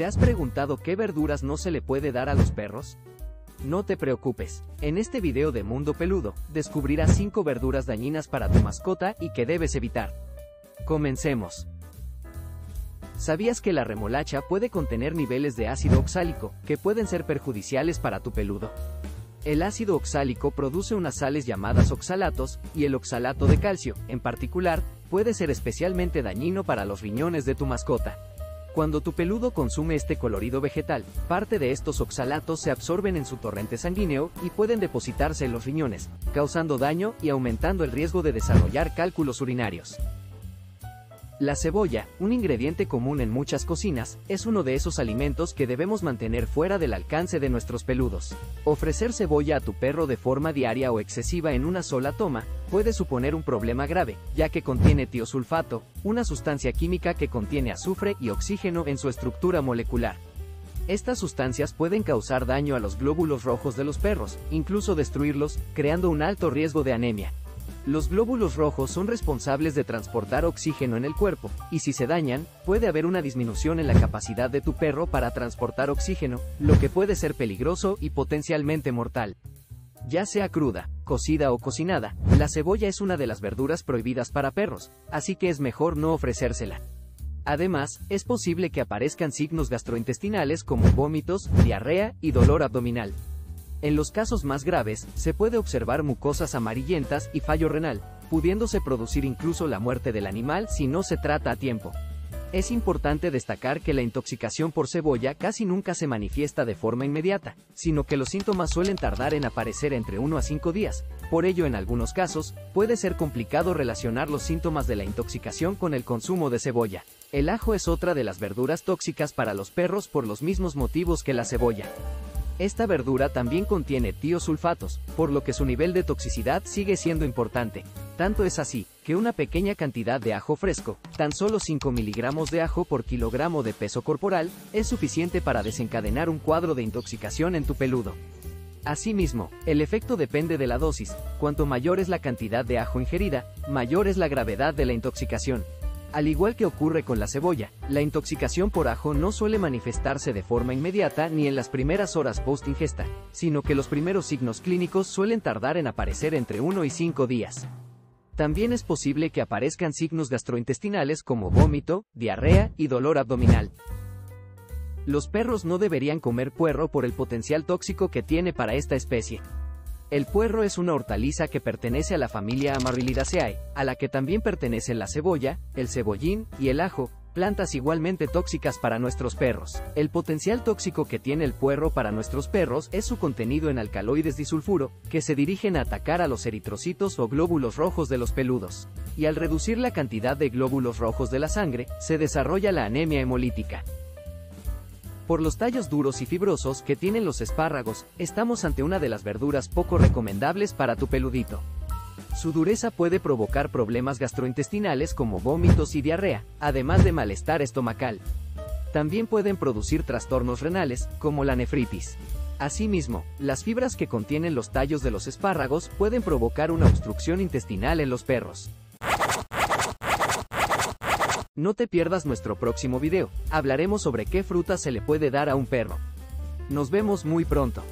¿Te has preguntado qué verduras no se le puede dar a los perros? No te preocupes, en este video de Mundo Peludo, descubrirás 5 verduras dañinas para tu mascota y que debes evitar. Comencemos. ¿Sabías que la remolacha puede contener niveles de ácido oxálico, que pueden ser perjudiciales para tu peludo? El ácido oxálico produce unas sales llamadas oxalatos, y el oxalato de calcio, en particular, puede ser especialmente dañino para los riñones de tu mascota. Cuando tu peludo consume este colorido vegetal, parte de estos oxalatos se absorben en su torrente sanguíneo y pueden depositarse en los riñones, causando daño y aumentando el riesgo de desarrollar cálculos urinarios. La cebolla, un ingrediente común en muchas cocinas, es uno de esos alimentos que debemos mantener fuera del alcance de nuestros peludos. Ofrecer cebolla a tu perro de forma diaria o excesiva en una sola toma puede suponer un problema grave, ya que contiene tiosulfato, una sustancia química que contiene azufre y oxígeno en su estructura molecular. Estas sustancias pueden causar daño a los glóbulos rojos de los perros, incluso destruirlos, creando un alto riesgo de anemia. Los glóbulos rojos son responsables de transportar oxígeno en el cuerpo, y si se dañan, puede haber una disminución en la capacidad de tu perro para transportar oxígeno, lo que puede ser peligroso y potencialmente mortal. Ya sea cruda, cocida o cocinada, la cebolla es una de las verduras prohibidas para perros, así que es mejor no ofrecérsela. Además, es posible que aparezcan signos gastrointestinales como vómitos, diarrea y dolor abdominal. En los casos más graves, se puede observar mucosas amarillentas y fallo renal, pudiéndose producir incluso la muerte del animal si no se trata a tiempo. Es importante destacar que la intoxicación por cebolla casi nunca se manifiesta de forma inmediata, sino que los síntomas suelen tardar en aparecer entre 1 a 5 días. Por ello, en algunos casos, puede ser complicado relacionar los síntomas de la intoxicación con el consumo de cebolla. El ajo es otra de las verduras tóxicas para los perros por los mismos motivos que la cebolla. Esta verdura también contiene tiosulfatos, por lo que su nivel de toxicidad sigue siendo importante. Tanto es así, que una pequeña cantidad de ajo fresco, tan solo 5 miligramos de ajo por kilogramo de peso corporal, es suficiente para desencadenar un cuadro de intoxicación en tu peludo. Asimismo, el efecto depende de la dosis, cuanto mayor es la cantidad de ajo ingerida, mayor es la gravedad de la intoxicación. Al igual que ocurre con la cebolla, la intoxicación por ajo no suele manifestarse de forma inmediata ni en las primeras horas post-ingesta, sino que los primeros signos clínicos suelen tardar en aparecer entre 1 y 5 días. También es posible que aparezcan signos gastrointestinales como vómito, diarrea y dolor abdominal. Los perros no deberían comer puerro por el potencial tóxico que tiene para esta especie. El puerro es una hortaliza que pertenece a la familia Amaryllidaceae, a la que también pertenecen la cebolla, el cebollín y el ajo, plantas igualmente tóxicas para nuestros perros. El potencial tóxico que tiene el puerro para nuestros perros es su contenido en alcaloides disulfuro, que se dirigen a atacar a los eritrocitos o glóbulos rojos de los peludos. Y al reducir la cantidad de glóbulos rojos de la sangre, se desarrolla la anemia hemolítica. Por los tallos duros y fibrosos que tienen los espárragos, estamos ante una de las verduras poco recomendables para tu peludito. Su dureza puede provocar problemas gastrointestinales como vómitos y diarrea, además de malestar estomacal. También pueden producir trastornos renales, como la nefritis. Asimismo, las fibras que contienen los tallos de los espárragos pueden provocar una obstrucción intestinal en los perros. No te pierdas nuestro próximo video, hablaremos sobre qué fruta se le puede dar a un perro. Nos vemos muy pronto.